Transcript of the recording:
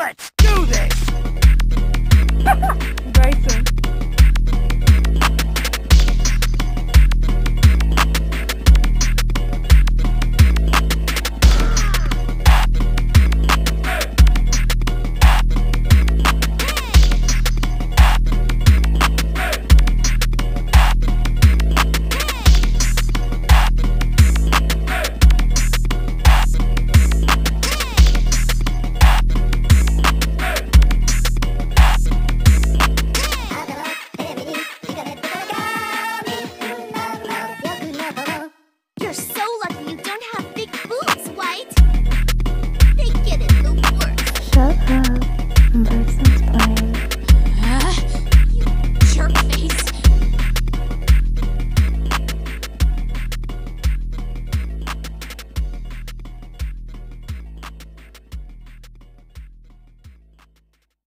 Let's do this! You're so lucky you don't have